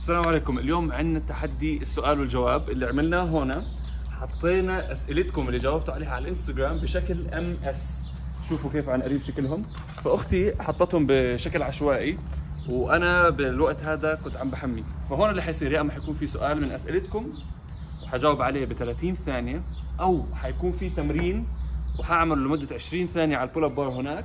السلام عليكم. اليوم عندنا تحدي السؤال والجواب اللي عملناه هنا. حطينا أسئلتكم اللي جاوبتوا عليها على الإنستغرام بشكل M&Ms شوفوا كيف عن قريب شكلهم. فأختي حطتهم بشكل عشوائي وأنا بالوقت هذا كنت عم بحمي. فهون اللي حيصير يا إما حيكون في سؤال من أسئلتكم وحجاوب عليه ب 30 ثانية أو حيكون في تمرين وحأعمل لمدة 20 ثانية على ال pull up bar هناك.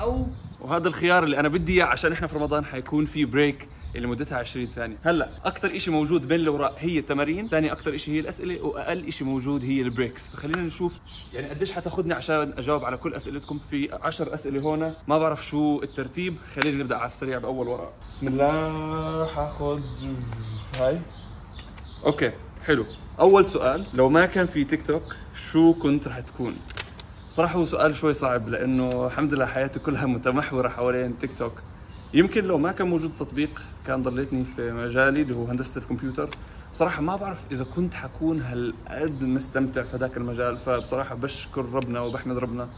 أو وهذا الخيار اللي أنا بدي إياه عشان إحنا في رمضان حيكون في break اللي مدتها 20 ثانية. هلا. أكثر شيء موجود بين اللي وراء هي التمارين ثاني أكثر شيء هي الأسئلة وأقل شيء موجود هي ال breaks. فخلينا نشوف يعني قديش حتاخذني عشان أجاوب على كل أسئلتكم. في 10 أسئلة هون ما بعرف شو الترتيب. خلينا نبدأ على السريع بأول ورقه بسم الله حاخذ هاي. okay حلو. أول سؤال لو ما كان في تيك توك شو كنت رح تكون؟ صراحة هو سؤال شوي صعب لأنه الحمد لله حياتي كلها متمحورة حوالين تيك توك. يمكن لو ما كان موجود تطبيق كان ضليتني في مجالي اللي هو هندسة الكمبيوتر. بصراحة ما بعرف إذا كنت حكون هالقد مستمتع في ذاك المجال. فبصراحة بشكر ربنا وبحمد ربنا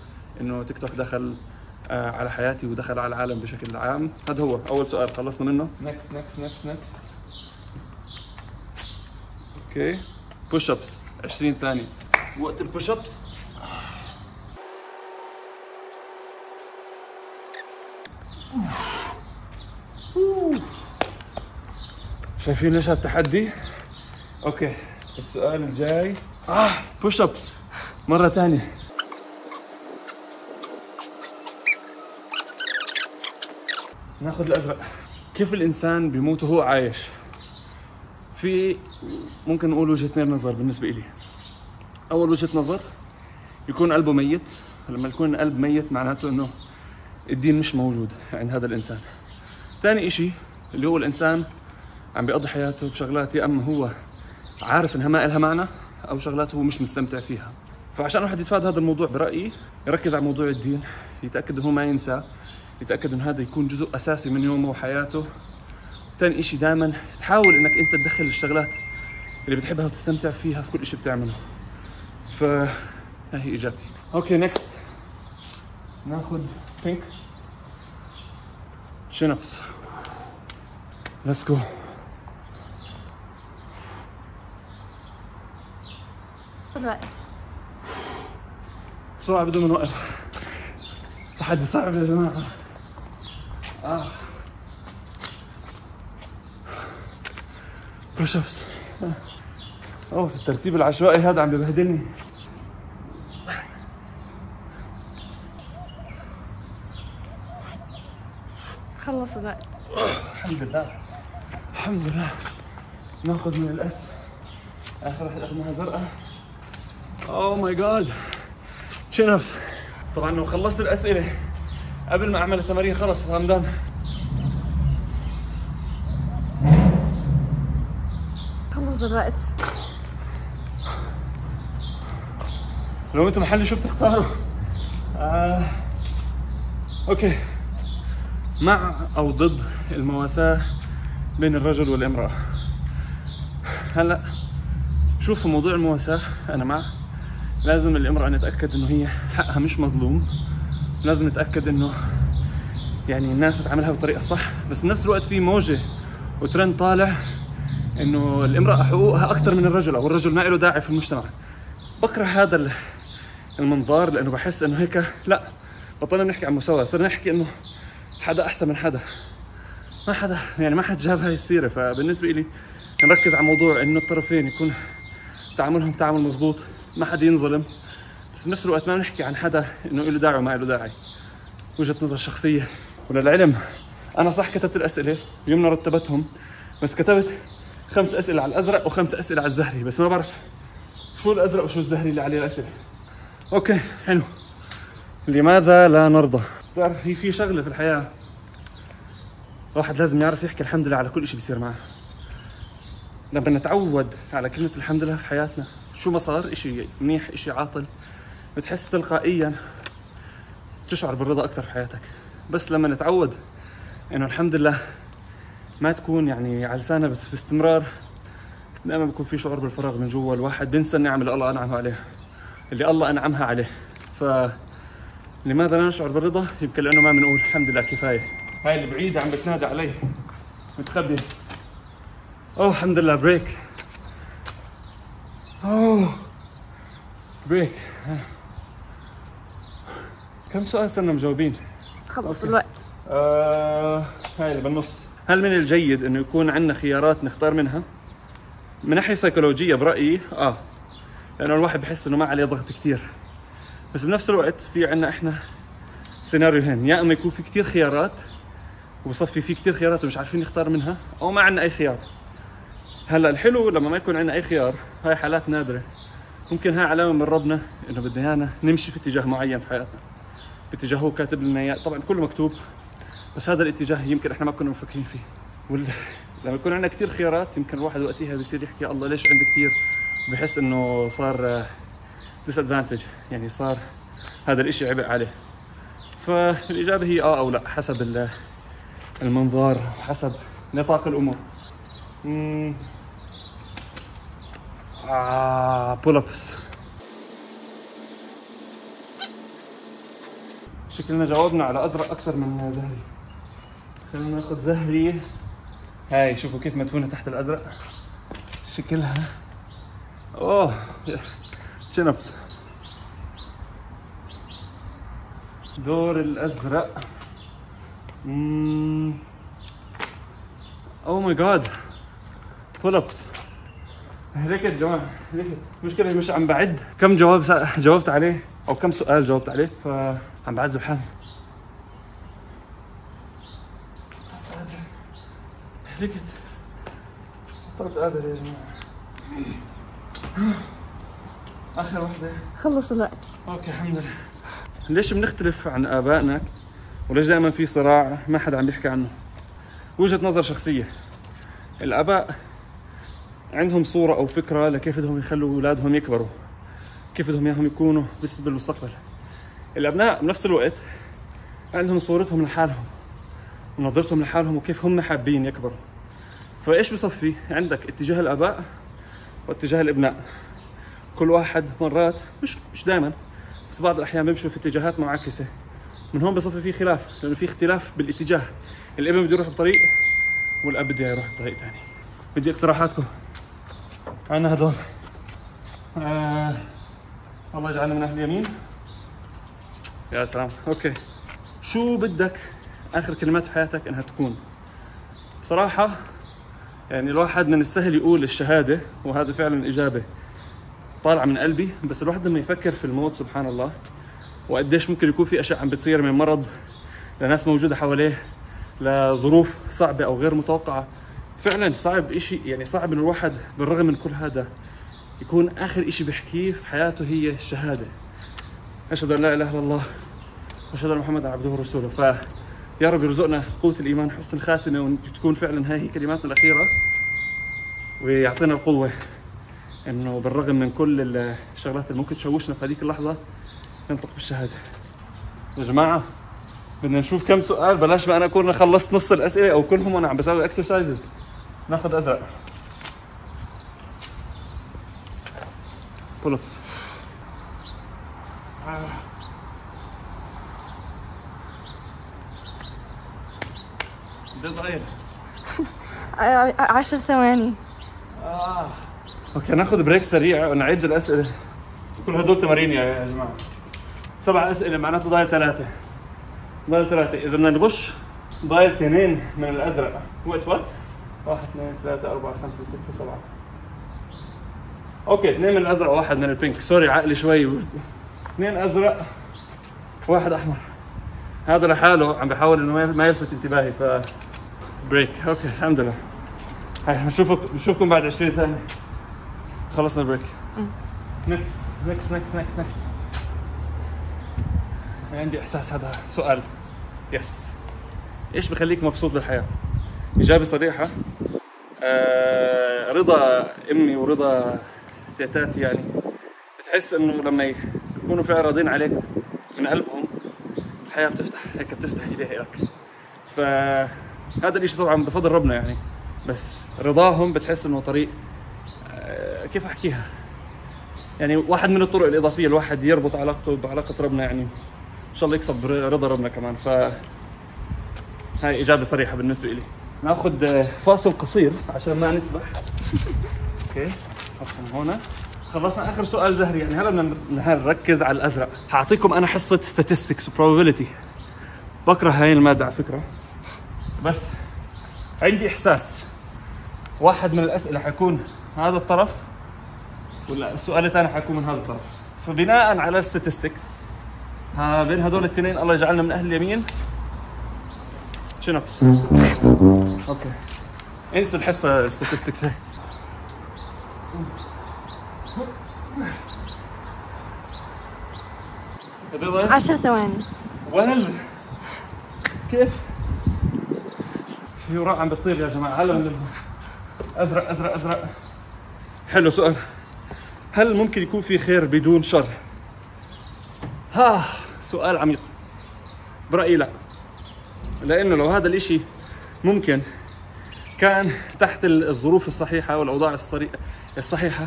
إنه تيك توك دخل آه، على حياتي ودخل على العالم بشكل عام. هذا هو أول سؤال خلصنا منه؟ next next next next okay. push ups 20 ثانية. وقت ال push ups شايفين ليش هالتحدي؟ okay السؤال الجاي. آه push ups مرة ثانية ناخذ الأزرق. كيف الإنسان بيموت وهو عايش؟ في ممكن نقول وجهتين نظر بالنسبة إلي. أول وجهة نظر يكون قلبه ميت. لما يكون القلب ميت معناته إنه الدين مش موجود عند هذا الإنسان. ثاني إشي اللي هو الإنسان عم بيقضي حياته بشغلات يا أما هو عارف إنها ما إلها معنى أو شغلات هو مش مستمتع فيها. فعشان الواحد يتفادى هذا الموضوع برأيي يركز على موضوع الدين يتأكد إنه هو ما ينسى يتأكد إنه هذا يكون جزء أساسي من يومه وحياته. ثاني إشي دائما تحاول إنك أنت تدخل الشغلات اللي بتحبها وتستمتع فيها في كل إشي بتعمله. ف هي إجابتي. okay next ناخذ pink chin ups let's go الوقت. بسرعة بدون ما نوقف. تحدي صعب يا جماعة. آه. بوش ابس أوه في الترتيب العشوائي هذا عم ببهدلني خلص الوقت. الحمد لله. الحمد لله. ناخذ من الأس. آخر واحد اخذناها زرقاء. oh my god chin ups طبعا لو خلصت الأسئلة. قبل ما أعمل التمارين خلص رمضان. خلص الوقت؟ لو أنتم محلي شو بتختاروا؟ آه. okay. مع أو ضد المواساة بين الرجل والامرأة. هلأ شوفوا موضوع المواساة أنا مع. لازم الامرأة نتأكد إنه هي حقها مش مظلوم. لازم نتأكد إنه يعني الناس بتعاملها بالطريقة الصح. بس بنفس الوقت في موجة وترند طالع إنه الامرأة حقوقها أكثر من الرجل أو الرجل ما له داعي في المجتمع. بكره هذا ال- المنظار لأنه بحس إنه هيك لا بطلنا نحكي عن مساواة صرنا نحكي إنه حدا أحسن من حدا. ما حدا يعني ما حد جاب هاي السيرة. فبالنسبة لي نركز على موضوع إنه الطرفين يكون تعاملهم تعامل مزبوط ما حد ينظلم. بس بنفس الوقت ما نحكي عن حدا إنه له داعي وما له داعي. وجهة نظر شخصية وللعلم. أنا صح كتبت الأسئلة يمنا رتبتهم بس كتبت خمس أسئلة على الأزرق وخمس أسئلة على الزهري بس ما بعرف شو الأزرق وشو الزهري اللي عليه الأسئلة. أوكي حلو. لماذا لا نرضى؟ بتعرف في في شغلة في الحياة. الواحد لازم يعرف يحكي الحمد لله على كل شيء بيصير معه. لما نتعود على كلمة الحمد لله في حياتنا. شو ما صار إشي منيح إشي عاطل. بتحس تلقائيا تشعر بالرضا أكثر في حياتك. بس لما نتعود إنه الحمد لله ما تكون يعني على لسانها باستمرار دائما بيكون في شعور بالفراغ من جوا. الواحد بينسى النعم اللي الله انعم عليها اللي الله أنعمها عليه. ف لماذا لا نشعر بالرضا؟ يمكن لأنه ما بنقول الحمد لله كفاية. هاي اللي بعيدة عم بتنادى علي. متخبي. أوه الحمد لله break أوه. break كم سؤال صرنا مجاوبين؟ خلص. الوقت. آه هاي اللي بالنص هل من الجيد إنه يكون عندنا خيارات نختار منها؟ من ناحية سيكولوجية برأيي آه. لأنه الواحد بحس إنه ما عليه ضغط كثير بس بنفس الوقت في عندنا إحنا سيناريوهين يا إما يكون في كثير خيارات وبصفي في كثير خيارات ومش عارفين نختار منها أو ما عندنا أي خيار. هلأ الحلو لما ما يكون عندنا أي خيار هاي حالات نادرة. ممكن هاي علامة من ربنا إنه بدنا إيانا نمشي في اتجاه معين في حياتنا. باتجاه هو كاتب لنا إياه. طبعا كله مكتوب بس هذا الاتجاه يمكن إحنا ما كنا مفكرين فيه. وال... لما يكون عندنا كثير خيارات يمكن الواحد وقتها بيصير يحكي الله ليش عندي كثير بحس إنه صار disadvantage يعني صار هذا الإشي عبء عليه. فالإجابة هي آه أو لا حسب ال- المنظار وحسب نطاق. آه pull ups شكلنا جاوبنا على أزرق أكثر من زهري. خلينا ناخذ زهري. هاي شوفوا كيف مدفونة تحت الأزرق. شكلها. أوه chin ups دور الأزرق. oh my God pull ups هلكت يا جماعة هلكت. المشكلة مش عم بعد. كم جواب سا... جاوبت عليه؟ أو كم سؤال جاوبت عليه؟ فعم بعذب حالي هلكت. بطلت قادر يا جماعة. آخر وحدة. خلص الوقت. أوكي الحمد لله. ليش بنختلف عن آبائنا؟ وليش دائما في صراع؟ ما حدا عم يحكي عنه. وجهة نظر شخصية. الآباء عندهم صورة أو فكرة لكيف بدهم يخلوا أولادهم يكبروا كيف بدهم إياهم يكونوا بالمستقبل. الأبناء بنفس الوقت عندهم صورتهم لحالهم ونظرتهم لحالهم وكيف هم حابين يكبروا. فإيش بصفي؟ عندك اتجاه الآباء واتجاه الإبناء. كل واحد مرات مش مش دائما بس بعض الأحيان بيمشوا في اتجاهات معاكسة. من هون بصفي في خلاف لأنه في اختلاف بالاتجاه. الإبن بده يروح بطريق والأب بده يروح بطريق ثاني بدي اقتراحاتكم. عندنا هدول. آه. الله يجعلنا من أهل اليمين. يا سلام. أوكي. شو بدك آخر كلمات في حياتك إنها تكون؟ بصراحة يعني الواحد من السهل يقول الشهادة وهذا فعلا إجابة طالعة من قلبي بس الواحد لما يفكر في الموت سبحان الله وقديش ممكن يكون في أشياء عم بتصير من مرض لناس موجودة حواليه لظروف صعبة أو غير متوقعة فعلا صعب اشي يعني صعب انه الواحد بالرغم من كل هذا يكون آخر إشي بيحكيه في حياته هي الشهادة. أشهد أن لا إله إلا الله وأشهد أن محمدا عبده ورسوله. ف يا رب يرزقنا قوة الإيمان حسن الخاتمة وتكون فعلا هاي هي كلماتنا الأخيرة. ويعطينا القوة إنه بالرغم من كل الشغلات اللي ممكن تشوشنا في هذيك اللحظة ننطق بالشهادة. يا جماعة بدنا نشوف كم سؤال. بلاش ما أنا أكون خلصت نص الأسئلة أو كلهم وأنا عم بسوي exercises ناخذ أزرق. pull ups ده ع- عشر ثواني. آه. okay ناخذ break سريع ونعيد الأسئلة. كل هدول تمارين يا يا جماعة. سبع أسئلة معناته ضايل ثلاثة. ضايل ثلاثة. إذا بدنا نغش ضايل اثنين من الأزرق. wait wait واحد اثنين ثلاثة أربعة خمسة ستة سبعة. okay اثنين من الأزرق وواحد من ال pink sorry عقلي شوي. اثنين أزرق واحد أحمر. هذا لحاله عم بحاول إنه ما- يلفت انتباهي ف break okay الحمد لله. هاي بنشوفك بنشوفكم بعد 20 ثانية. خلصنا ال break next next next next next عندي إحساس هذا. سؤال. yes إيش بخليك مبسوط بالحياة؟ إجابة صريحة آه رضا أمي ورضا تيتاتي يعني بتحس إنه لما يكونوا فعلا راضين عليك من قلبهم الحياة بتفتح هيك بتفتح إيديها لك فهذا الإشي طبعا بفضل ربنا يعني بس رضاهم بتحس إنه طريق آه كيف أحكيها؟ يعني واحد من الطرق الإضافية الواحد يربط علاقته بعلاقة ربنا يعني إن شاء الله يكسب رضا ربنا كمان. ف هاي إجابة صريحة بالنسبة لي ناخذ آه، فاصل قصير عشان ما نسبح. أوكي. نحطهم هنا. خلصنا آخر سؤال زهري. يعني هلا بدنا نركز على الأزرق؟ حاعطيكم أنا حصة statistics و probability. بكره هاي المادة على فكرة. بس عندي إحساس. واحد من الأسئلة حيكون هذا الطرف ولا السؤال الثاني حيكون من هذا الطرف. فبناء على ال statistics ها بين هذول الاثنين الله يجعلنا من أهل اليمين. chin ups okay. انسوا الحصة ال statistics هاي عشر ثواني. وهل كيف؟ في وراء عم بتطير يا جماعة. هلا من أزرق أزرق أزرق. حلو سؤال. هل ممكن يكون في خير بدون شر؟ ها سؤال عميق. برأيي لا. لأنه لو هذا الإشي ممكن كان تحت الظروف الصحيحة والأوضاع الصحيحة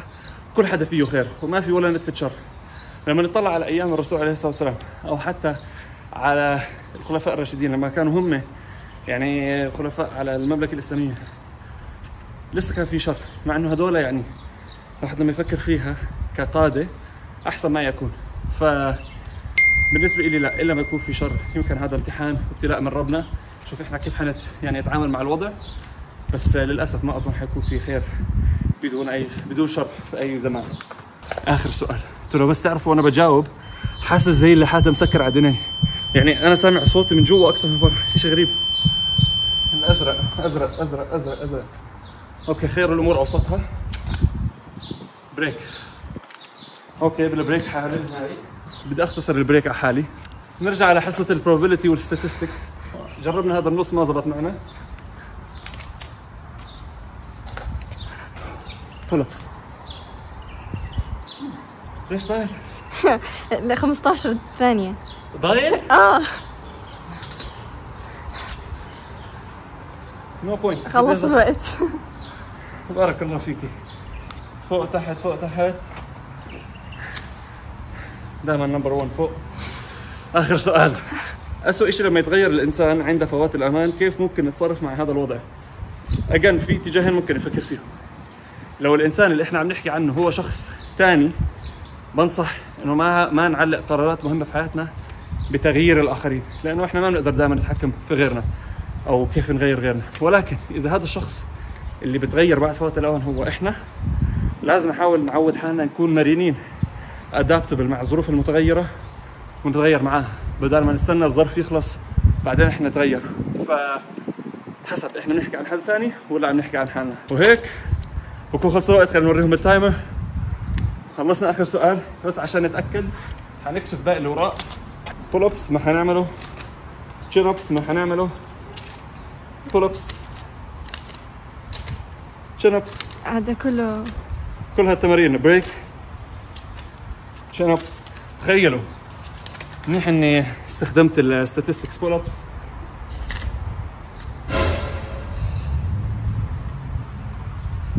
كل حدا فيه خير وما في ولا نتفه شر. لما نطلع على أيام الرسول عليه الصلاة والسلام أو حتى على الخلفاء الراشدين لما كانوا هم يعني خلفاء على المملكة الإسلامية لسه كان في شر مع إنه هذول يعني الواحد لما يفكر فيها كقاده أحسن ما يكون. ف بالنسبة لي لا الا ما يكون في شر يمكن هذا امتحان وابتلاء من ربنا. شوف إحنا كيف حنت يعني نتعامل مع الوضع بس للأسف ما أظن حيكون في خير بدون أي بدون شر في أي زمان. آخر سؤال. قلت له بس تعرفوا وأنا بجاوب حاسس زي اللي حدا مسكر على ذيني. يعني أنا سامع صوتي من جوا أكثر من برا شيء غريب. الأزرق أزرق أزرق أزرق أزرق. okay خير الأمور أوسطها. break. okay بال break حالي هاي بدي أختصر ال break على حالي. نرجع على حصة ال probability وال statistics جربنا هذا النص ما زبط معنا. pull ups ليش ضايل؟ ل 15 ثانية. ضايل؟ آه. no point خلص الوقت. بارك الله فيكي. فوق تحت فوق تحت. دائما number 1 فوق. آخر سؤال. اسوء شيء لما يتغير الإنسان عند فوات الأوان كيف ممكن نتصرف مع هذا الوضع؟ again في اتجاهين ممكن نفكر فيهم. لو الإنسان اللي إحنا عم نحكي عنه هو شخص ثاني بنصح إنه ما ما نعلق قرارات مهمة في حياتنا بتغيير الآخرين لأنه إحنا ما بنقدر دائما نتحكم في غيرنا أو كيف نغير غيرنا. ولكن إذا هذا الشخص اللي بتغير بعد فوات الأوان هو إحنا لازم نحاول نعود حالنا نكون مرنين. adaptable مع الظروف المتغيرة ونتغير معاها. بدل ما نستنى الظرف يخلص بعدين إحنا نتغير. ف حسب إحنا بنحكي عن حد ثاني ولا عم نحكي عن حالنا. وهيك بكون خلص الوقت خلينا نوريهم ال timer خلصنا آخر سؤال. بس عشان نتأكد حنكشف باقي اللي وراء pull ups ما حنعمله. chin ups ما حنعمله. pull ups chin ups هذا كله كل هالتمارين break chin ups تخيلوا. منيح إني استخدمت ال statistics pull ups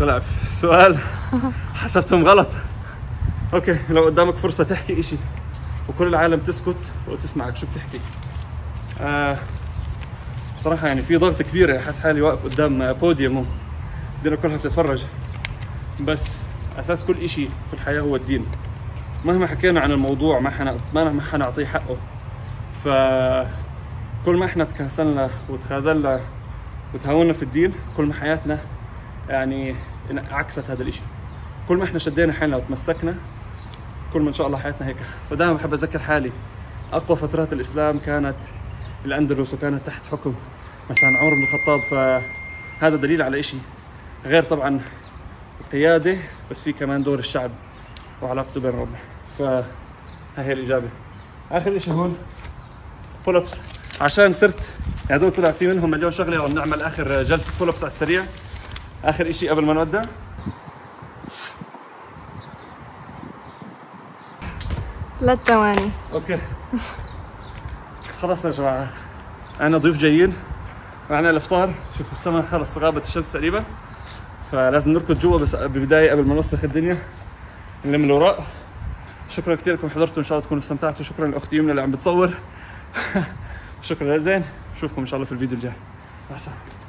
طلع سؤال. حسبتهم غلط. okay لو قدامك فرصة تحكي إشي وكل العالم تسكت وتسمعك شو بتحكي؟ آه بصراحة يعني في ضغط كبير حاسس حالي واقف قدام بوديوم الدنيا كلها بتتفرج. بس أساس كل شيء في الحياة هو الدين. مهما حكينا عن الموضوع ما حنا ما حنعطيه حقه. ف كل ما إحنا تكاسلنا وتخاذلنا وتهاونا في الدين كل ما حياتنا يعني عكست هذا الإشي. كل ما إحنا شدينا حيلنا وتمسكنا كل ما إن شاء الله حياتنا هيك. فدائما بحب أذكر حالي. أقوى فترات الإسلام كانت الأندلس وكانت تحت حكم مثلا عمر بن الخطاب. فهذا دليل على إشي. غير طبعا القياده بس في كمان دور الشعب. وعلاقته بين ربنا فهي هي الإجابة. آخر شيء هون بول ابس عشان صرت هدول طلع في منهم مليون شغلة ونعمل آخر جلسة بول ابس على السريع. آخر شيء قبل ما نودع. ثلاث ثواني. أوكي. خلصنا يا جماعة. عندنا ضيوف جايين. معنا الأفطار. شوفوا السماء خلص غابت الشمس تقريبا. فلازم نركض جوا بس ببداية قبل ما نوسخ الدنيا. نلم الوراق شكرا كثير لكم حضرتوا إن شاء الله تكونوا استمتعتوا. شكرا لاختي يمنى اللي عم بتصور. شكرا لزين نشوفكم إن شاء الله في الفيديو الجاي. مع السلامة.